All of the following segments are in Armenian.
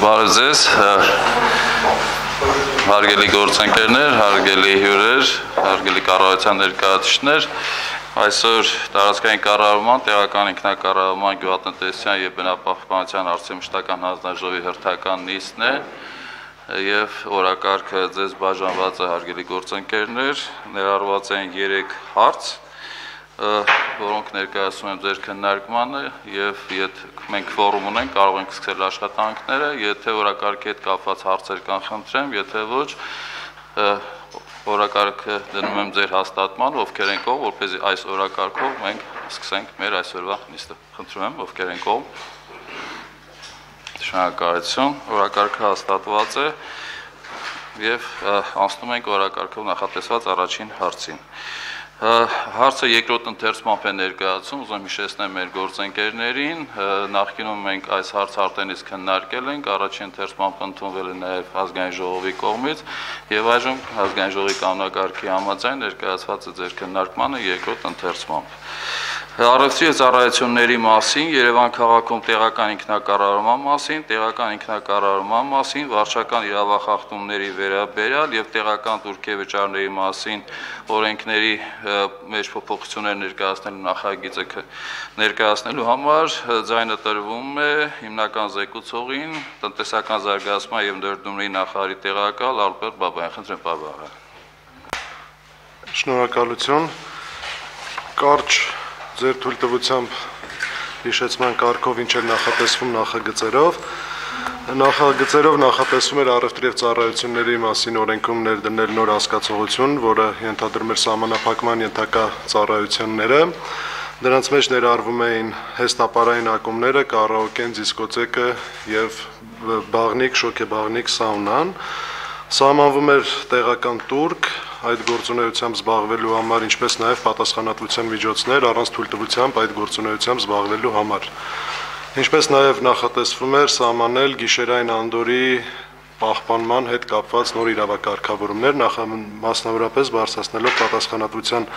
Բարև ձեզ։ Հարգելի գործընկերներ, հարգելի հյուրեր, հարգելի կառավարության ներկայացուցիչներ, այսօր տարածքային կառավարման, տեղական ինքնակառավարման, գյուղատնտեսության եւ բնապահպանության հարցի մշտական հանձնաժողովի հերթական նիստն է եւ օրակարգը ձեզ բաժանված է հարգելի գործընկերներ, ներառված են 3 հարց որոնք ներկայացնում եմ ձեր քննարկմանը եւ եթե մենք ֆորում ունենք կարող ենք սկսել աշխատանքները, եթե օրակարգի հետ կապված հարցեր կան, խնդրեմ, եթե ոչ օրակարգը դնում եմ ձեր հաստատման, ովքեր են կողմ, որպեսզի այս օրակարգով մենք սկսենք մեր այսօրվա նիստը։ Խնդրում եմ, ովքեր են կողմ։ Շնորհակալություն։ Օրակարգը հաստատված է եւ անցնում ենք օրակարգով նախատեսված առաջին հարցին հարցը երկրորդ ընթերցմամբ է ներկայացում, ուզում եմ հիշեցնեմ մեր գործընկերներին, նախկինում մենք այս հարցը արտենից քննարկել ենք, առաջին ընթերցմամբ ընդունվել է նաև ազգային ժողովի կողմից եւ այժմ ազգային ժողովի կանոնակարգի համաձայն ներկայացված է ձեր քննարկմանը երկրորդ ընթերցմամբ։ Արևծի ծառայությունների մասին, Երևան քաղաքում տեղական ինքնակառավարման մասին, տեղական ինքնակառավարման մասին, վարչական իրավախախտումների վերաբերյալ եւ տեղական դուրքի վճարների մասին օրենքների մեջ փոփոխություններ ներկայացնելու նախագիծը ներկայացնելու համար ձայնը տրվում է հիմնական զեկուցողին, տնտեսական զարգացման եւ ներդրումների նախարարի տեղակալ Ալբերտ Բաբայան, խնդրեմ Բաբա։ Շնորհակալություն։ Կարճ ձեր թույլտվությամբ հիշեցման կարգով ինչ էր նախատեսվում նախագծերով։ Նախագծերով նախատեսվում էր առևտրի եւ ծառայությունների մասին օրենքում ներդնել նոր հասկացողություն, որը ենթադրում էր համանախապակման ենթակա ծառայությունները։ Դրանց մեջ ներառվում էին հեստապարային ակումբները, կարաոկեն, դիսկոթեկը եւ բաղնիկ, շոկե բաղնիկ, սաունան։ Սահմանվում էր տեղական турք, այդ գործունեությամբ զբաղվելու համար, ինչպես նաև պատասխանատվության միջոցներ առանց թույլտվությամբ այդ գործունեությամբ զբաղվելու համար։ Ինչպես նաև նախատեսվում էր սահմանել գիշերային անդորի պահպանման հետ կապված նոր իրավակարգավորումներ, մասնավորապես բարձրացնելով պատասխանատվության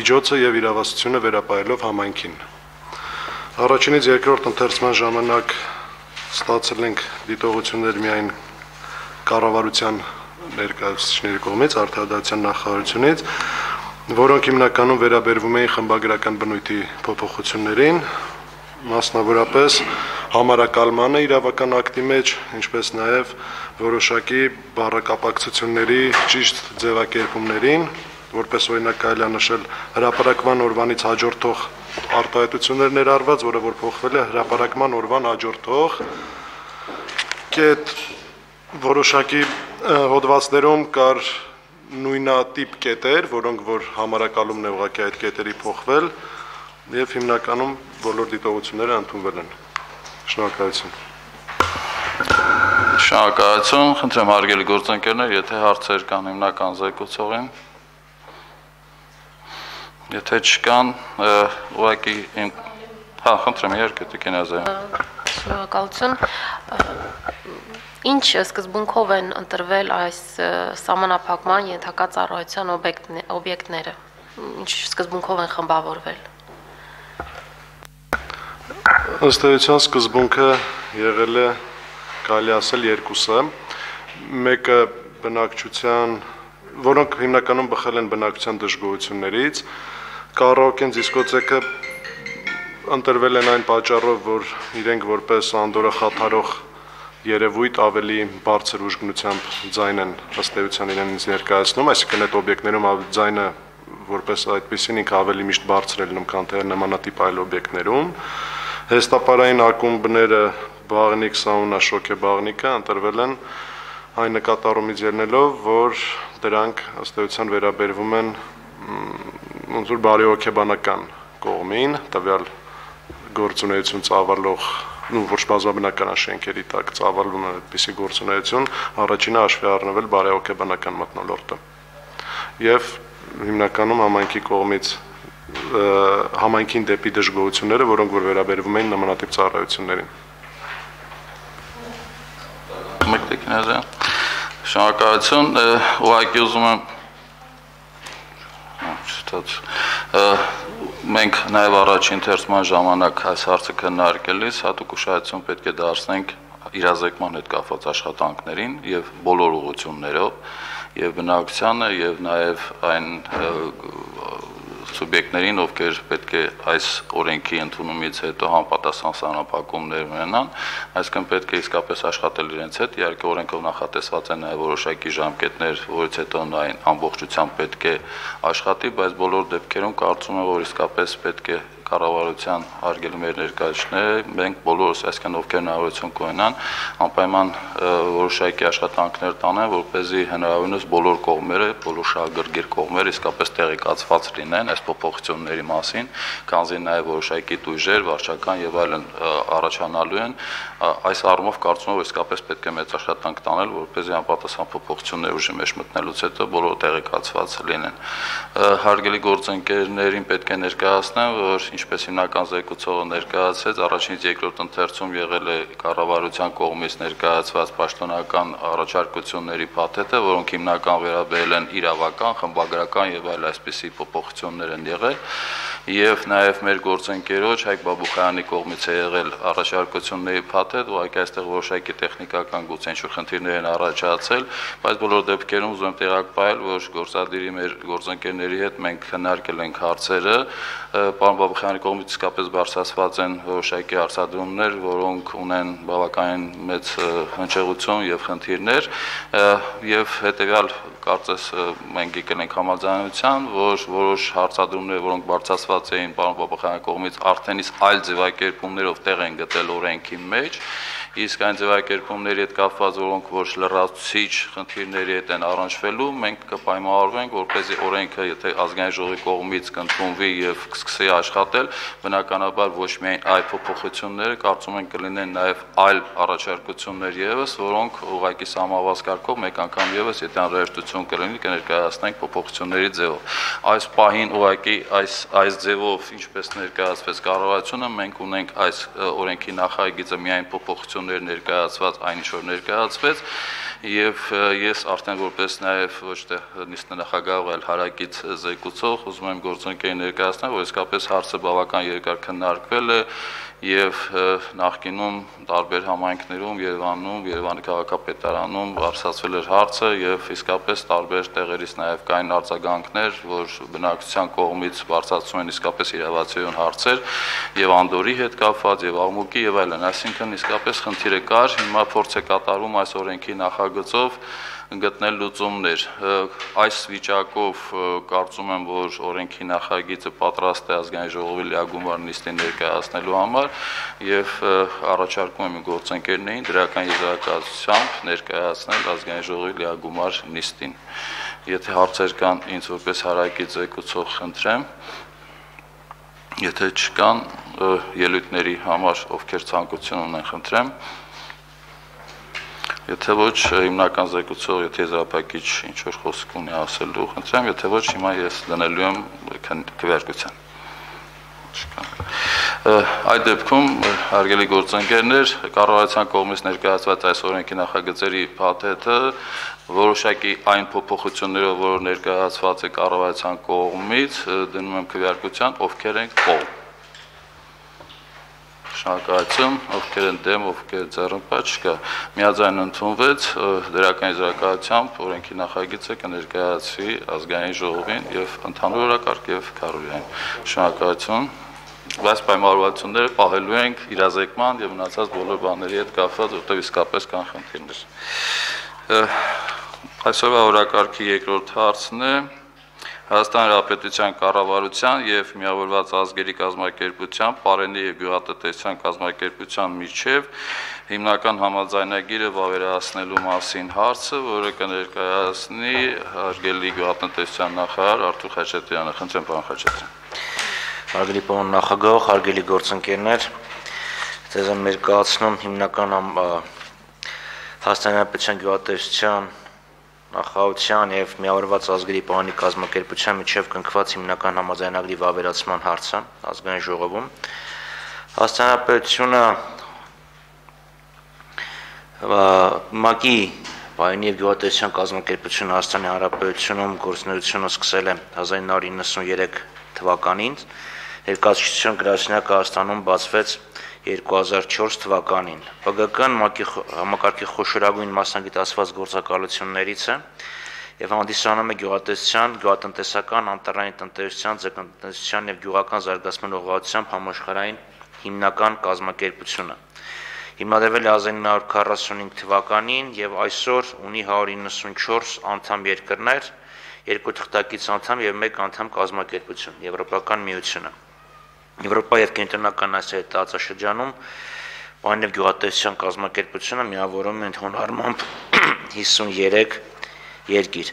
միջոցը եւ իրավասությունը վերապայելով համայնքին։ Առաջինից երկրորդ ընթերցման ժամանակ ստացել ենք դիտողություններ միայն կառավարության ներկայացուցիչների կողմից արտադրության նախարարությունից, որոնք հիմնականում վերաբերվում էին խմբագրական բնույթի փոփոխություններին, մասնավորապես համարակալմանը իրավական ակտի մեջ, ինչպես նաև որոշակի բառակապակցությունների ճիշտ ձևակերպումներին, որպես օրինակ կարելի է նշել հրապարակման օրվանից հաջորդող արտահայտություններ ներառված, որը որ փոխվել է հրապարակման օրվան հաջորդող կետ որոշակի հոդվածներում կար նույնատիպ կետեր, որոնք որ համարակալումն է ուղղակի այդ կետերի փոխվել եւ հիմնականում բոլոր դիտողությունները ընդունվել են։ Շնորհակալություն։ Շնորհակալություն, խնդրեմ հարգելի գործընկերներ, եթե հարցեր կան հիմնական զեկուցողին։ Եթե չկան, ուղղակի հա, խնդրեմ երկու Տիկինազյան։ Շնորհակալություն Ինչ սկզբունքով են ընտրվել այս սահմանափակման ենթակա ծառայության օբյեկտները։ Ինչ սկզբունքով են խմբավորվել։ Ըստ էության սկզբունքը եղել է կարելի ասել երկուսը։ Մեկը բնակչության, որոնք հիմնականում բխել են բնակչության դժգոհություններից, կարաոկեն դիսկոթեկը ընտրվել են այն պատճառով, որ իրենք որպես անդորը խաթարող երևույթ ավելի բարձր ուժգնությամբ ձայն են ըստ էության իրենից ներկայացնում, այսինքն այդ օբյեկտներում ձայնը որպես այդպեսին ինքը ավելի միշտ բարձր է լինում, քան թե նմանատիպ այլ օբյեկտներում։ Հեստապարային ակումբները բաղնիկ, սաունա, շոկե բաղնիկը ընտրվել են այն նկատառումից ելնելով, որ դրանք ըստ էության վերաբերվում են ոնց որ բարեօքեբանական կողմին, տվյալ գործունեություն ծավալող ու ոչ բազմաբնական շենքերի տակ ծավալվում է այդպիսի գործունեություն, առաջինը հաշվի առնվել բարեօքեբանական մտնոլորտը։ Եվ հիմնականում համայնքի կողմից համայնքին դեպի դժգոհությունները, որոնք որ վերաբերվում են նմանատիպ ծառայություններին։ Մեկ տեքնազա։ Շնորհակալություն, ուղղակի ուզում եմ չթաց մենք նաև առաջին թերթման ժամանակ այս հարցը քննարկելիս հատուկ ուշադրություն պետք է դարձնենք իրազեկման հետ կապված աշխատանքներին եւ բոլոր ուղություններով եւ բնակչությանը եւ նաեւ այն սուբյեկտներին, ովքեր պետք է այս օրենքի ընդունումից հետո համապատասխան սահմանափակումներ ունենան, այսինքն պետք է իսկապես աշխատել իրենց հետ, իհարկե օրենքով նախատեսված են նաև որոշակի ժամկետներ, որից հետո նա այն ամբողջությամբ պետք է աշխատի, բայց բոլոր դեպքերում կարծում եմ, որ իսկապես պետք է կառավարության արգելի մեր ներկայացուցիչները, մենք բոլորս, այսինքն ովքեր հնարավորություն կունենան, անպայման որոշակի աշխատանքներ տանեն, որպեսզի հնարավորինս բոլոր կողմերը, բոլոր շահագրգիռ կողմերը իսկապես տեղեկացված լինեն այս փոփոխությունների մասին, քանզի նաև որոշակի դույժեր, վարչական եւ այլն առաջանալու են, այս առումով կարծում եմ, որ իսկապես պետք է մեծ աշխատանք տանել, որպեսզի անպատասխան փոփոխություններ ուժի մեջ մտնելուց հետո բոլորը տեղեկացված լինեն։ Հարգելի գործընկերներին պետք է ներկայացնեմ, որ ինչպես հիմնական զեկուցողը ներկայացրեց, առաջինից երկրորդ ընթերցում եղել է կառավարության կողմից ներկայացված պաշտոնական առաջարկությունների փաթեթը, որոնք հիմնական վերաբերել են իրավական, խմբագրական եւ այլ այսպիսի փոփոխություններ են եղել եւ նաեւ մեր գործընկերոջ Հայկ Բաբուխյանի կողմից է եղել առաջարկությունների փաթեթ, ուղղակի այստեղ որոշակի տեխնիկական գուցե ինչ-որ խնդիրներ են առաջացել, բայց բոլոր դեպքերում ուզում եմ տեղակ պահել, որ գործադիրի մեր գործընկերների հետ մենք քննարկել ենք հարցերը, պարոն Բաբուխյանի կողմից իսկապես բարձրացված են որոշակի հարցադրումներ, որոնք ունեն բավականին մեծ հնչեղություն եւ խնդիրներ եւ հետեւյալ կարծես մենք եկել ենք համաձայնության, որ որոշ հարցադրումներ, որոնք բարձրացված էին պարոն Բաբախյանի կողմից, արդեն իսկ այլ ձևակերպումներով տեղ են գտել օրենքի մեջ, իսկ այն ձևակերպումների հետ կապված, որոնք ոչ լրացուցիչ խնդիրների հետ են առնչվելու, մենք կպայմանավորվենք, որպեսզի օրենքը, եթե ազգային ժողովի կողմից կընդունվի եւ կսկսի աշխատել, բնականաբար ոչ միայն այդ փոփոխությունները, կարծում ենք կլինեն նաեւ այլ առաջարկություններ եւս, որոնք ուղղակի համավազ կարգով մեկ անգամ եւս, եթե անհրաժեշտություն կլինի, կներկայացնենք փոփոխությունների ձևով։ Այս պահին ուղղակի այս այս ձևով, ինչպես ներկայացվեց կառավարությունը, մենք ունենք այս օրենքի նախագիծը միայն փոփոխություն ընկերություններ ներկայացված այն ինչ որ ներկայացվեց եւ ես արդեն որպես նաեւ ոչ թե նիստը նախագահ, այլ հարակից զեկուցող ուզում եմ գործընկերի ներկայացնել, որ իսկապես հարցը բավական երկար քննարկվել է եւ նախկինում տարբեր համայնքներում Երևանում, Երևանի քաղաքապետարանում արսացվել էր հարցը եւ իսկապես տարբեր տեղերից նաեւ կային արձագանքներ, որ բնակչության կողմից բարձրացում են իսկապես իրավացիոն հարցեր եւ անդորի հետ կապված եւ աղմուկի եւ այլն, այսինքն իսկապես խնդիրը կար, հիմա փորձ է կատարում այս օրենքի նախագծով գտնել լուծումներ։ Այս վիճակով կարծում եմ, որ օրենքի նախագիծը պատրաստ է ազգային ժողովի լիագումար նիստին ներկայացնելու համար եւ առաջարկում եմ գործընկերներին դրական եզրակացությամբ ներկայացնել ազգային ժողովի լիագումար նիստին։ Եթե հարցեր կան, ինձ որպես հարակից եկուցող խնդրեմ, եթե չկան ելույթների համար ովքեր ցանկություն ունեն, խնդրեմ Եթե ոչ հիմնական զեկուցող, եթե եզրափակիչ ինչ որ խոսք ունի ասելու, խնդրեմ, եթե ոչ հիմա ես դնելու եմ քվեարկության։ Այդ դեպքում հարգելի գործընկերներ, կառավարության կողմից ներկայացված այս օրենքի նախագծերի փաթեթը որոշակի այն փոփոխություններով, որ ներկայացված է կառավարության կողմից, դնում եմ քվեարկության, ովքեր են կողմ Շնորհակալություն, ովքեր են դեմ, ովքեր ձեռնպա չկա։ Միաձայն ընդունվեց դրական իզրակացությամբ օրենքի նախագիծը կներկայացվի ազգային ժողովին եւ ընդհանուր օրակարգ եւ քարոզային։ Շնորհակալություն բայց պայմանավորվածությունները պահելու ենք իրազեկման եւ մնացած բոլոր բաների հետ կապված, որտեղ իսկապես կան խնդիրներ։ Այսօրվա օրակարգի երկրորդ հարցն է Հայաստան Հանրապետության կառավարության եւ միավորված ազգերի կազմակերպության, Պարենի եւ գյուղատնտեսության կազմակերպության միջև հիմնական համաձայնագիրը վավերացնելու մասին հարցը, որը կներկայացնի հարգելի գյուղատնտեսության նախարար Արթուր Խաչատրյանը։ Խնդրեմ, պարոն Խաչատրյան։ Հարգելի պարոն նախագահ, հարգելի գործընկերներ, ձեզ եմ ներկայացնում հիմնական Հայաստան Հանրապետության գյուղատնտեսության նախարարության եւ միավորված ազգերի պահանի կազմակերպության միջև կնքված հիմնական համաձայնագրի վավերացման հարցը ազգային ժողովում հաստանապետությունը ՄԱԿ-ի Պայանի եւ գյուղատնտեսության կազմակերպությունը Հայաստանի Հանրապետությունում գործունեությունը սկսել է 1993 թվականին Ներկայացուցչության գրասենյակը Հայաստանում բացվեց 2004 թվականին։ ՊԳԿ-ն ՄԱԿ-ի համակարգի խոշորագույն մասնագիտացված գործակալություններից է եւ հանդիսանում է գյուղատնտեսության, գյուղատնտեսական, անտառային տնտեսության, ձկնտնտեսության եւ գյուղական զարգացման ուղղվածությամբ համաշխարհային հիմնական կազմակերպությունը։ Հիմնադրվել է 1945 թվականին եւ այսօր ունի 194 անդամ երկրներ, երկու թղթակից անդամ եւ մեկ անդամ կազմակերպություն՝ Եվրոպական միությունը։ Եվրոպա եւ Կենտրոնական Ասիայի տարածաշրջանում Պայմաններ գյուղատնտեսության կազմակերպությունը միավորում է ընդհանրությամբ 53 երկիր։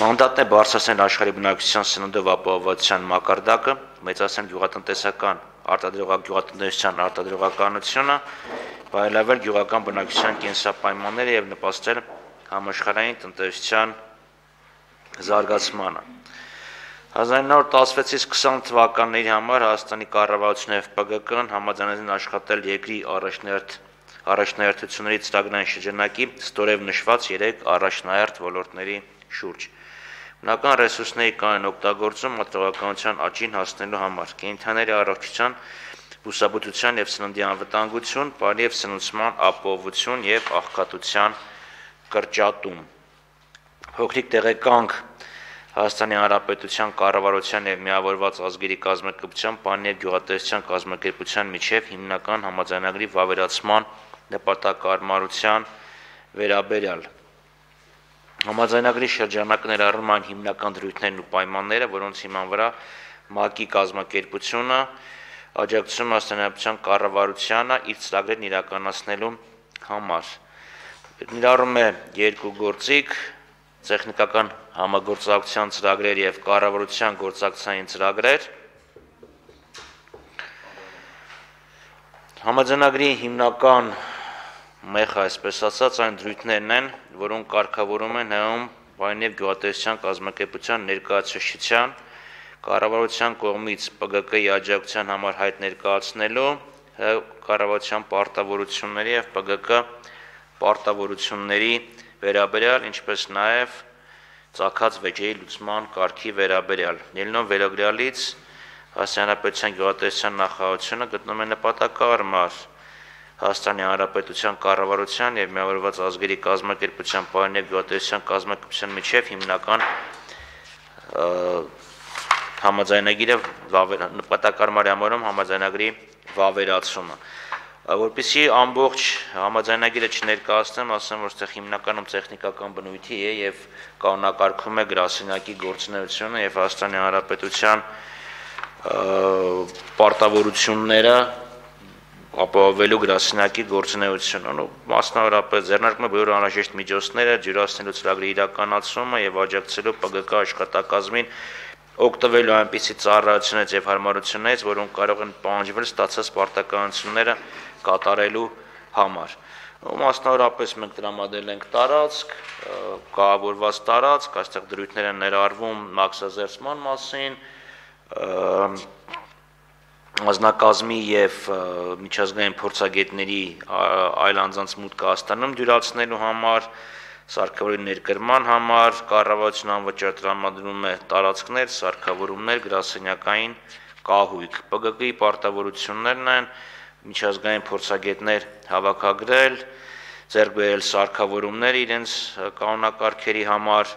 Մանդատն է բարձրացնել աշխարհի բնակչության սննդով ապահովության մակարդակը, մեծացնել գյուղատնտեսական արտադրողակ գյուղատնտեսության արտադրողականությունը, բարելավել գյուղական բնակչության կենսապայմանները եւ նպաստել համաշխարհային տնտեսության զարգացմանը։ 1916-ից 20 թվականների համար Հայաստանի կառավարությունը եւ ՊԳԿ-ն համաձայնեցին աշխատել երկրի առաջնահերթ առաջնահերթությունների ծրագրային շրջանակի ստորև նշված 3 առաջնահերթ ոլորտների շուրջ։ Բնական ռեսուրսների կային օգտագործում մատչողականության աճին հասնելու համար, կենթաների առողջության, բուսաբուծության եւ սննդի անվտանգություն, բարի եւ սնուցման ապահովություն եւ աղքատության կրճատում։ Փոքրիկ տեղեկանք Հայաստանի Հանրապետության կառավարության եւ միավորված ազգերի կազմակերպության բանի եւ գյուղատնտեսության կազմակերպության միջև հիմնական համաձայնագրի վավերացման նպատակարարության վերաբերյալ Համաձայնագրի շրջանակը ներառում այն հիմնական դրույթներն ու պայմանները, որոնց հիման վրա ՄԱԿ-ի կազմակերպությունը աջակցում աստանապության կառավարությանը իր ծրագրերն իրականացնելու համար։ Ներառում է երկու գործիք՝ տեխնիկական համագործակցության ծրագրեր եւ կառավարության գործակցային ծրագրեր։ Համաձայնագրի հիմնական մեխ, այսպես ասած, այն դրույթներն են, որոնք կարգավորում են հնում Վայնև գյուղատնտեսության կազմակերպության ներկայացուցչության կառավարության կողմից ՊԳԿ-ի աջակցության համար հայտ ներկայացնելու կառավարության պարտավորությունների եւ ՊԳԿ պարտավորությունների վերաբերյալ, ինչպես նաեւ ցակած վեճերի լուծման կարգի վերաբերյալ։ Ելնով վերագրյալից Հասարակության գյուղատնտեսության նախարարությունը գտնում է նպատակարար Հայաստանի Հանրապետության կառավարության եւ միավորված ազգերի կազմակերպության պայմաններ գյուղատնտեսության կազմակերպության միջև հիմնական համաձայնագիրը նպատակարար համարում համաձայնագրի վավերացումը որպեսի ամբողջ համաձայնագիրը չներկայացնեմ, ասեմ, որ այդտեղ հիմնականում տեխնիկական բնույթի է եւ կանոնակարգում է գրասենյակի գործունեությունը եւ Հայաստանի Հանրապետության պարտավորությունները ապահովելու գրասենյակի գործունեությունը, ու մասնավորապես ձեռնարկում է բոլոր անհրաժեշտ միջոցները ջրասնելու ծրագրի իրականացումը եւ աջակցելու ՊԳԿ աշխատակազմին օգտվելու այնպիսի ծառայություններից եւ հարմարություններից, որոնք կարող են պահանջվել ստացած պարտականությունները կատարելու համար։ մասնավորապես մենք տրամադրել ենք տարածք, կահավորված տարածք, այստեղ դրույթներ են ներառվում մաքսազերծման մասին, ազնակազմի եւ միջազգային փորձագետների այլ անձանց մուտքը Հայաստանում դյուրացնելու համար սարքավորի ներկրման համար կառավարություն անվճար տրամադրում է տարածքներ, սարքավորումներ, գրասենյակային կահույք։ ՊԳԿ-ի պարտավորություններն են միջազգային փորձագետներ հավաքագրել, ձեռք բերել սարքավորումներ իրենց կանոնակարգերի համար,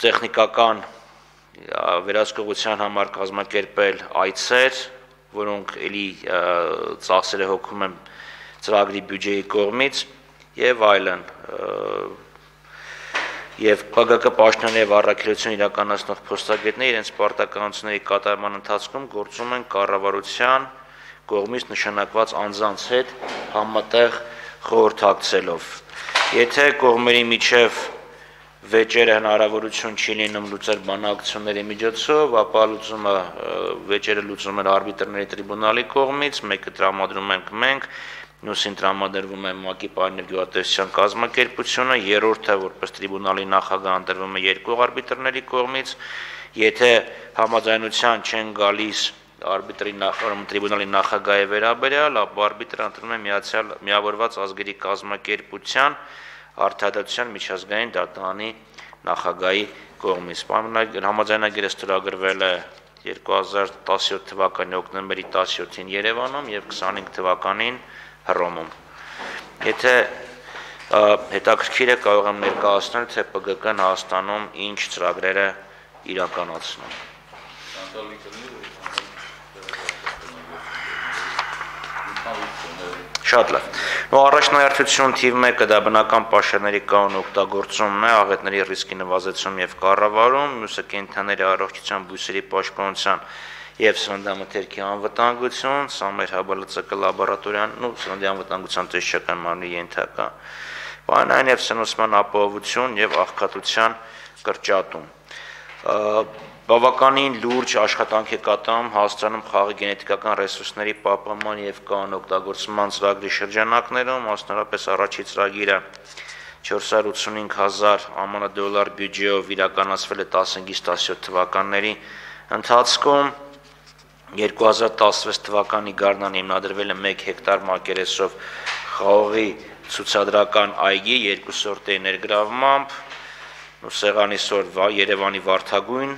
տեխնիկական վերահսկողության համար կազմակերպել այցեր, որոնք էլի ծախսերը հոգում են ծրագրի բյուջեի կողմից եւ այլն եւ ՊԳԿ պաշտոնի եւ առաքելություն իրականացնող փոստագետները իրենց պարտականությունների կատարման ընթացքում գործում են կառավարության կողմից նշանակված անձանց հետ համատեղ խորհրդակցելով։ Եթե կողմերի միջև վեճերը հնարավորություն չի լինում լուծել բանակցությունների միջոցով, ապա լուծումը վեճերը լուծում են արբիտրների տրիբունալի կողմից, մեկը տրամադրում ենք մենք, նույնիսկ տրամադրվում է ՄԱԿ-ի պայմաններ գյուղատնտեսության կազմակերպությունը, երրորդը որպես տրիբունալի նախագահ ընտրվում է երկու արբիտրների կողմից, եթե համաձայնության չեն գալիս արբիտրի տրիբունալի նախագահի վերաբերյալ, ապա արբիտրը ընտրում է միացյալ միավորված ազգերի կազմակերպության արդարադատության միջազգային դատարանի նախագահի կողմից։ համաձայնագիրը ստորագրվել է 2017 թվականի հոկտեմբերի 17-ին Երևանում եւ 25 թվականին Հռոմում։ Եթե հետաքրքիր է կարող եմ ներկայացնել, թե ՊԳԿ-ն Հայաստանում ինչ ծրագրեր է իրականացնում։ Շատ լավ։ Ու առաջնահերթություն թիվ 1-ը դա բնական պաշարների կանոն օգտագործումն է, աղետների ռիսկի նվազեցում եւ կառավարում, մյուսը կենթաների առողջության բույսերի պաշտպանության եւ սննդամթերքի անվտանգություն, սա մեր ՀԲԼՑԿ լաբորատորիան, ու սննդի անվտանգության տեսչական մարմնի ենթակա։ Բանային եւ սնուցման ապահովություն եւ աղքատության կրճատում բավականին լուրջ աշխատանք է կատարում Հայաստանում խաղի գենետիկական ռեսուրսների պահպանման եւ կանոն օգտագործման ծրագրի շրջանակներում, մասնավորապես առաջի ծրագիրը. 485000 ԱՄՆ դոլար բյուջեով իրականացվել է 15-ից 17 թվականների ընթացքում 2016 թվականի գարնան հիմնադրվել է 1 հեկտար մակերեսով խաղողի ցուցադրական այգի երկու սորտերի ներգրավմամբ սեղանի սոր Երևանի Վարդագույն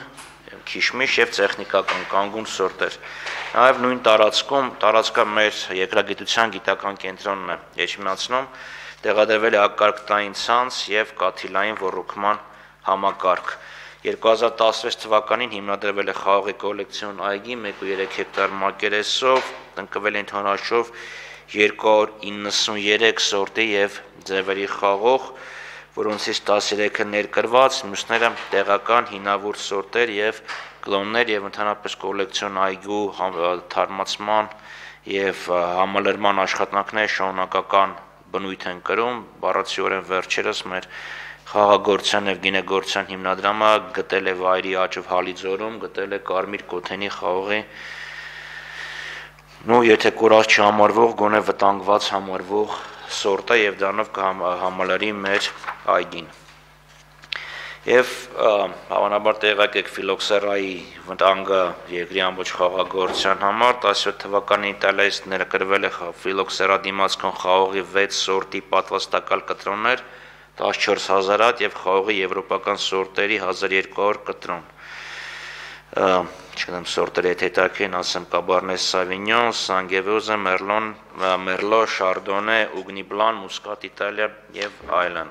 քիշմիշ եւ տեխնիկական կանգուն սորտեր։ Նաեւ նույն տարածքում տարածքը մեր երկրագիտության գիտական կենտրոնն է Եչմիածնում տեղադրվել է ակարգտային ցանց եւ կաթիլային ռոռոկման համակարգ։ 2016 թվականին հիմնադրվել է խաղողի կոլեկցիոն այգի 1.3 հեկտար մակերեսով, տնկվել են թոնաշով 293 սորտի եւ ձևերի խաղող, որոնցից 13-ը ներկրված, մյուսները տեղական հինավուրց սորտեր եւ կլոններ եւ ընդհանրապես կոլեկցիոն այգու թարմացման եւ համալրման աշխատանքներ շարունակական բնույթ են կրում, բառացիորեն վերջերս մեր խաղաղորցյան եւ գինեգորցյան հիմնադրամը գտել է վայրի աճով Հալիձորում, գտել է Կարմիր Կոթենի խաղողի նո եթե կորած չհամարվող, գոնե վտանգված համարվող սորտը եւ դրանով կհամալրի մեր այգին։ Եվ հավանաբար տեղակ եք ֆիլոքսերայի վտանգը երկրի ամբողջ խաղաղորության համար 17 թվականի Իտալիայից ներկրվել է ֆիլոքսերա դիմացքon խաղողի 6 սորտի պատվաստակալ կտրոններ 14000 հատ եւ խաղողի եվրոպական սորտերի 1200 կտրոն չգիտեմ սորտերը եթե հետաքրին ասեմ Sauvignon, Sangiovese, Merlot, Merlot, Chardonnay, Ugni Blanc, Muscat Italia եւ այլն։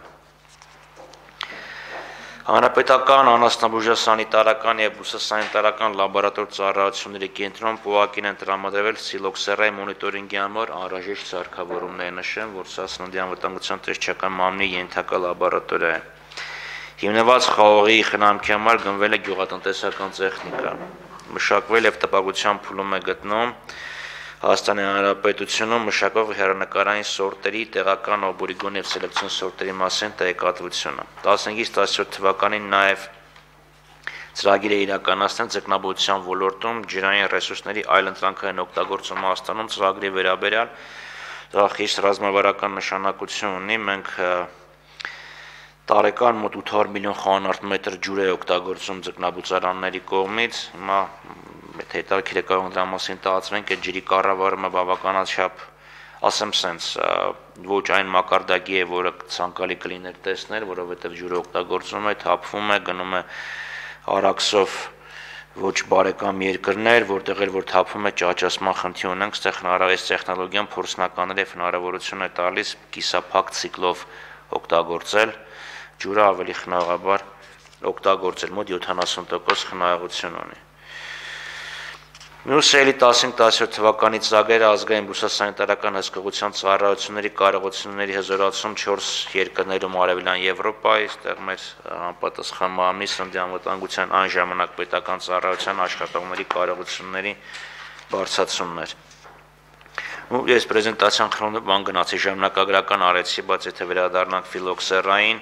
Հանրապետական անասնաբուժասանիտարական եւ բուսասանիտարական լաբորատոր ծառայությունների կենտրոն ՊՕԱԿ-ին են տրամադրվել սիլոքսերայի մոնիտորինգի համար անհրաժեշտ սարքավորումներ նշեմ, որ սա սննդի անվտանգության տեսչական մամնի ենթակա լաբորատորիա է։ Հիմնված խաղողի խնամքի համար գնվել է գյուղատնտեսական տեխնիկա մշակվել եւ տպագության փուլում է գտնում Հայաստանի Հանրապետությունում մշակող հերանեկարային սորտերի տեղական օբորիգոն եւ սելեկցիոն սորտերի մասին տեղեկատվությունը 15-ից 17 թվականին նաեւ ծրագիր է իրականացնել ձկնաբուծության ոլորտում ջրային ռեսուրսների այլընտրանքային օգտագործումը Հայաստանում ծրագրի վերաբերյալ դա խիստ ռազմավարական նշանակություն ունի մենք տարեկան մոտ 800 միլիոն խոհանարդ մետր ջուր է օգտագործում ձկնաբուծարանների կողմից։ Հիմա եթե կարող դրա մասին տարածվենք, այդ ջրի կառավարումը բավականաչափ ասեմ սենց ոչ այն մակարդակի է, որը ցանկալի կլիներ տեսնել, որովհետև ջուրը օգտագործում է, թափվում է, գնում է արաքսով ոչ բարեկամ երկրներ, որտեղ էլ որ թափվում է ճաճասման խնդիր ունենք, այստեղ հնարավոր է տեխնոլոգիան փորձնականներ եւ հնարավորություն է տալիս կիսափակ ցիկլով օգտագործել ջուրը ավելի խնայողաբար օգտագործել, մոտ 70% խնայողություն ունի։ Մյուս էլի 15-17 թվականի ծրագրերը ազգային բուսասանիտարական հսկողության ծառայությունների կարողությունների հզորացում 4 երկրներում Արևելյան Եվրոպայի, այստեղ մեր անպատասխան մամնի սննդի անվտանգության այն ժամանակ պետական ծառայության աշխատողների կարողությունների բարձրացումներ։ ու ես պրեզենտացիան քրոնը բան գնացի ժամանակագրական արեցի, բայց եթե վերադառնանք ֆիլոքսերային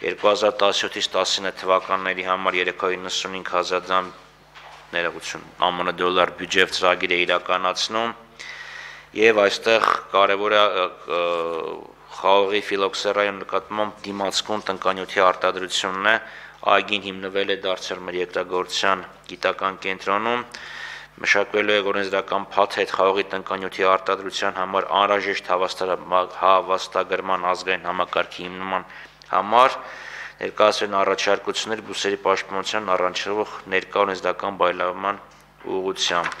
2017-ից 19 թվականների համար 395.000 դրամ ներողություն ԱՄՆ դոլար բյուջեով ծրագիր է իրականացնում եւ այստեղ կարեւոր է խաղողի ֆիլոքսերային նկատմամբ դիմացկուն տնկանյութի արտադրությունն է այգին հիմնվել է դարձել մեր երկրագործության գիտական կենտրոնում մշակվելու է օրենսդրական փաթեթ խաղողի տնկանյութի արտադրության համար անհրաժեշտ հավաստագրման ազգային համակարգի հիմնման համար ներկայացրել առաջարկություններ բուսերի պաշտպանության առանցնող ներկա օրենսդրական բայլավման ուղղությամբ։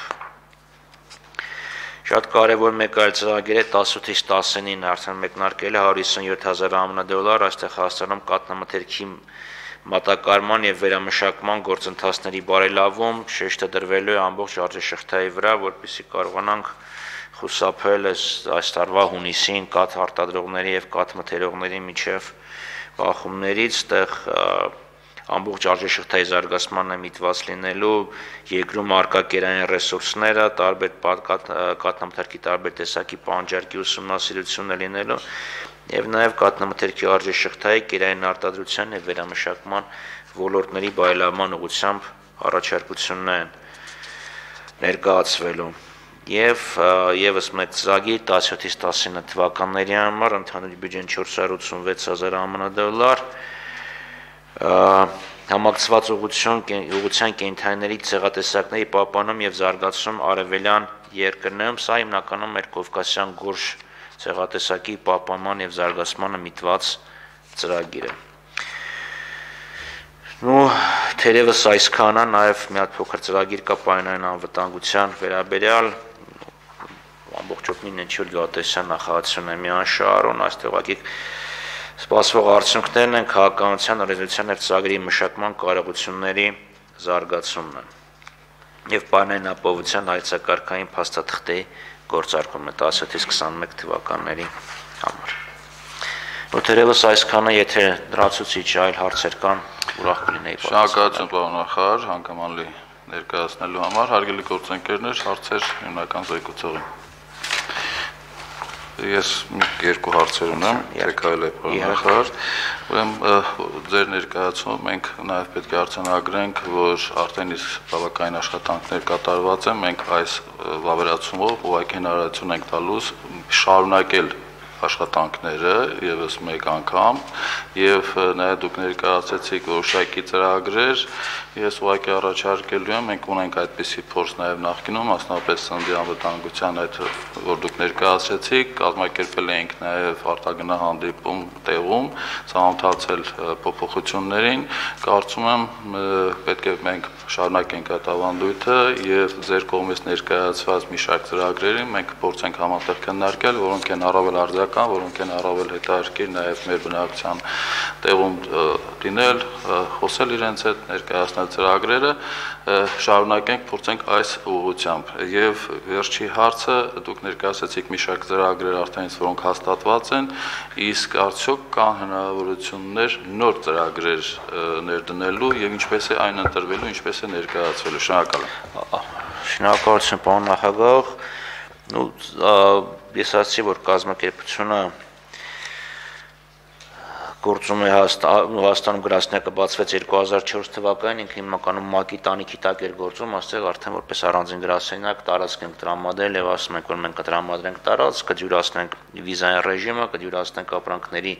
Շատ կարևոր մեկ այլ ծրագիր է 18-ից 19 արդեն մեկնարկել է 157000 ԱՄՆ դոլար, այստեղ Հայաստանում կատնամթերքի մատակարման եւ վերամշակման գործընթացների բարելավում շեշտը դրվելու է ամբողջ արժեշղթայի վրա, որպեսզի կարողանանք խուսափել այս տարվա հունիսին կաթ արտադրողների եւ կաթ մթերողների միջև բախումներից, այդտեղ ամբողջ արժեշղթայի զարգացմանը միտված լինելու երկրում արկա կերային ռեսուրսները, տարբեր կատնամթերքի տարբեր տեսակի պանջարկի ուսումնասիրությունը լինելու եւ նաեւ կատնամթերքի արժեշղթայի կերային արտադրության եւ վերամշակման ոլորտների բայլավման ուղղությամբ առաջարկություններ ներկայացվելու եւ եւս մեկ ծրագիր 17-ից 19 թվականների համար ընդհանուր բյուջեն 486000 ԱՄՆ դոլար համակցված ուղղություն ուղղության կենթայիների ցեղատեսակների պահպանում եւ զարգացում արևելյան երկրներում սա հիմնականում մեր կովկասյան գորշ ցեղատեսակի պահպանման եւ զարգացմանը միտված ծրագիր է։ Ну, թերևս այսքանը նաև մի հատ փոքր ծրագիր կա պայմանային անվտանգության վերաբերյալ ամբողջովին ինչ որ գյուղատնտեսության նախարարությունը միան շարուն այստեղ ուղղակի սպասվող արդյունքներն են քաղաքականության օրենսդրության եւ ծրագրի մշակման կարողությունների զարգացումն եւ պայմանային ապահովության հայցակարգային փաստաթղթի գործարկումն է 17-ից 21 թվականների համար։ Ոթերևս այսքանը, եթե դրացուցիչ այլ հարցեր կան, ուրախ կլինեի պատասխանել։ Շնորհակալություն պարոն նախարար, հանգամանլի ներկայացնելու համար, հարգելի գործընկերներ, հարցեր հիմնական զեկուցողին։ Ես երկու հարցեր ունեմ, եկայել է պարոն նախարար։ Ուրեմն ձեր ներկայացումը մենք նաև պետք է արձանագրենք, որ արդեն իսկ բավականին աշխատանքներ կատարված են, մենք այս վավերացումով ուղղակի հնարավորություն ենք տալուս շարունակել աշխատանքները եւս մեկ անգամ եւ նաեւ դուք ներկայացեցիք որոշակի ծրագրեր ես ուղղակի առաջարկելու եմ մենք ունենք այդպիսի փորձ նաեւ նախկինում մասնավորապես սննդի անվտանգության այդ որ դուք ներկայացրեցիք կազմակերպել էինք նաեւ արտագնա հանդիպում տեղում ցանոթացել փոփոխություններին կարծում եմ պետք է մենք շարունակենք այդ ավանդույթը եւ ձեր կողմից ներկայացված մի շարք ծրագրերի մենք փորձենք համատեղ քննարկել որոնք են առավել արձակ իրական, որոնք են առավել հետաքրքիր նաև մեր բնակության տեղում դինել, խոսել իրենց հետ, ներկայացնել ծրագրերը, շարունակենք փորձենք այս ուղղությամբ։ Եվ վերջի հարցը դուք ներկայացեցիք մի շարք ծրագրեր արդեն որոնք հաստատված են, իսկ արդյոք կան հնարավորություններ նոր ծրագրեր ներդնելու եւ ինչպես է այն ընտրվելու, ինչպես է ներկայացվելու։ Շնորհակալ եմ։ Շնորհակալություն, պարոն նախագահ։ Ну, ես ասացի, որ կազմակերպությունը գործում է Հայաստանում գրասենյակը բացվեց 2004 թվականին, ինքը հիմնականում ՄԱԿ-ի տանիքի տակ էր գործում, աստեղ արդեն որպես առանձին գրասենյակ տարածք ենք տրամադրել եւ ասում ենք, որ մենք կտրամադրենք տարածք, կդյուրացնենք վիզային ռեժիմը, կդյուրացնենք ապրանքների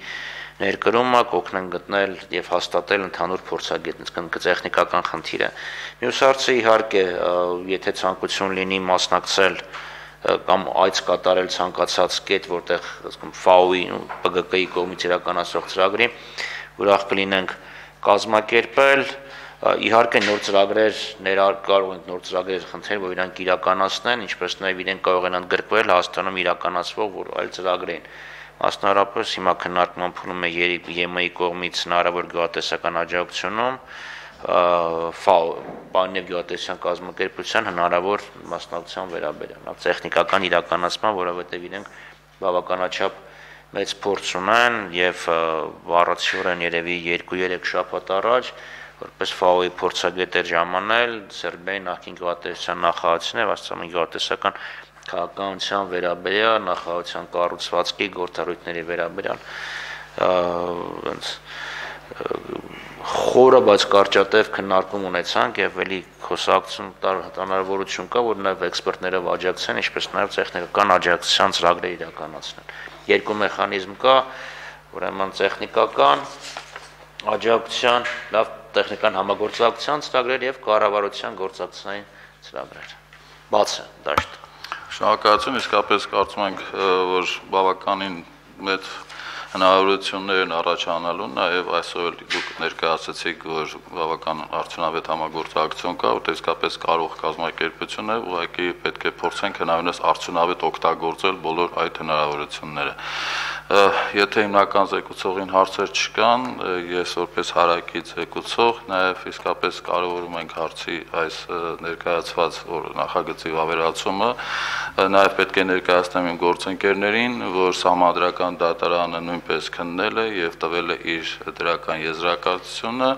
ներկրումը, կօգնենք գտնել եւ հաստատել ընդհանուր փորձագետ, տեխնիկական խնդիրը։ Մյուս հարցը իհարկե, եթե ցանկություն լինի մասնակցել կամ այց կատարել ցանկացած կետ, որտեղ ասում FAO-ի ու PGK-ի կողմից իրականացող ծրագրի ուրախ կլինենք կազմակերպել իհարկե նոր ծրագրեր ներառ կարող ենք նոր ծրագրեր խնդրել, որ իրանք իրականացնեն, ինչպես նաև իրենք կարող են ընդգրկվել Հայաստանում իրականացվող որ այլ ծրագրերին։ Մասնարարապես հիմա քննարկման փուլում է ԵՄ-ի կողմից հնարավոր գյուղատնտեսական աջակցությունում FAO բանև գյուղատնտեսության կազմակերպության հնարավոր մասնակցության վերաբերյալ։ տեխնիկական իրականացման, որովհետև իրենք բավականաչափ մեծ փորձ ունեն եւ առածյուրեն երևի 2-3 շաբաթ առաջ որպես FAO-ի փորձագետեր ժամանել Սերբիայի նախին գյուղատնտեսության նախարարությունը են գյուղատնտեսական քաղաքականության վերաբերյալ նախարարության կառուցվածքի գործառույթների վերաբերյալ այնց խորը, բայց կարճատև քննարկում ունեցանք եւ էլի խոսակցություն տար հնարավորություն կա, որ նաեւ էքսպերտները աջակցեն, ինչպես նաեւ տեխնիկական աջակցության ծրագրեր իրականացնեն։ Երկու մեխանիզմ կա, ուրեմն տեխնիկական աջակցության, լավ տեխնիկան համագործակցության ծրագրեր եւ կառավարության գործակցային ծրագրեր։ Բաց է դաշտ։ Շնորհակալություն, իսկապես կարծում ենք, որ բավականին մեծ հնարավորություններն առաջանալու նաև այսօր դուք ներկայացրեցիք, որ բավական արդյունավետ համագործակցություն կա, որտեղ իսկապես կարող կազմակերպությունը ուղղակի պետք է փորձենք հնարավորինս արդյունավետ օգտագործել բոլոր այդ հնարավորությունները եթե հիմնական զեկուցողին հարցեր չկան, ես որպես հարակից զեկուցող նաև իսկապես կարևորում ենք հարցի այս ներկայացված նախագծի վավերացումը, նաև պետք է ներկայացնեմ իմ գործընկերներին, որ համադրական դատարանը նույնպես քննել է եւ տվել է իր դրական եզրակացությունը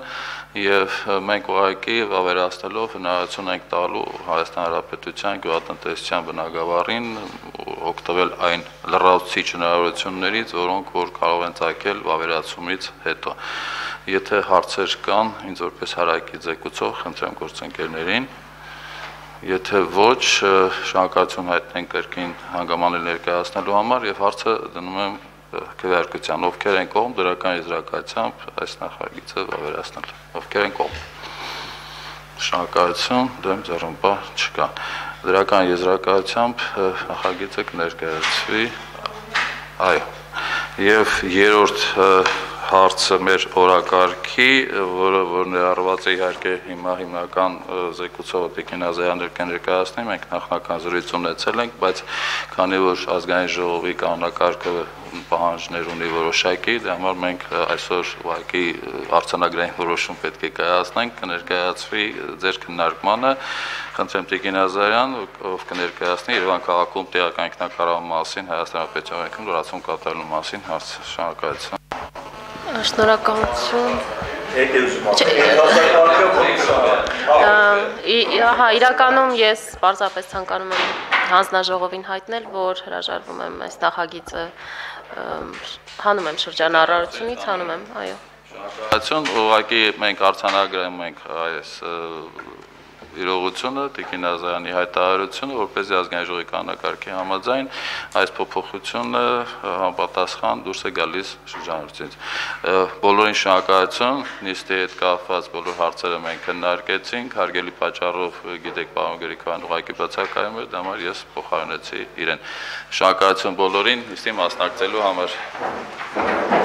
եւ մենք ուղղակի վավերացնելով հնարավորություն ենք տալու Հայաստան Հանրապետության գյուղատնտեսության բնագավառին օգտվել այն լրացուցիչ հնարավորություններից, որոնք որ կարող են ցակել վավերացումից հետո։ Եթե հարցեր կան, ինձ որպես հարակի ձեկուցող, խնդրեմ գործընկերներին Եթե ոչ, շնորհակալություն հայտնենք կրկին հանգամանել ներկայացնելու համար եւ հարցը դնում եմ քվեարկության ովքեր են կողմ դրական եզրակացությամբ այս նախագիծը վավերացնել ովքեր են կողմ շնորհակալություն դեմ ձեռնպա չկա դրական եզրակացությամբ նախագիծը կներկայացվի այո եւ երրորդ հարցը մեր օրակարգի, որը որ ներառված է իհարկե հիմա հիմնական զեկուցողը Տիկին Ազարյանն կներկայացնի, մենք նախնական զրույց ունեցել ենք, բայց քանի որ ազգային ժողովի կանոնակարգը պահանջներ ունի որոշակի, դրա համար մենք այսօր ուղղակի արցանագրային որոշում պետք է կայացնենք, կներկայացվի ձեր քննարկմանը։ Խնդրեմ Տիկին Ազարյան, ով կներկայացնի Երևան քաղաքում տեղական ինքնակառավարման մասին Հայաստանի Պետությունում լրացում կատարելու մասին հարց շնորհակալություն։ Շնորհակալություն։ Ահա, իրականում ես պարզապես ցանկանում եմ հանձնաժողովին հայտնել, որ հրաժարվում եմ այս նախագիծը հանում եմ շրջանառարությունից, հանում եմ, այո։ Շնորհակալություն, ուղղակի մենք արցանագրում ենք այս իրողությունը Տիկին Ազարյանի հայտարարությունը, որպեսզի ազգային ժողովի կանոնակարգի համաձայն այս փոփոխությունը համապատասխան դուրս է գալիս շրջանառությունից։ Բոլորին շնորհակալություն, նիստի հետ կապված բոլոր հարցերը մենք քննարկեցինք, հարգելի պատճառով գիտեք պարոն Գրիգորյան ուղղակի բացակայում էր, դա համար ես փոխարինեցի իրեն։ Շնորհակալություն բոլորին նիստի մասնակցելու համար։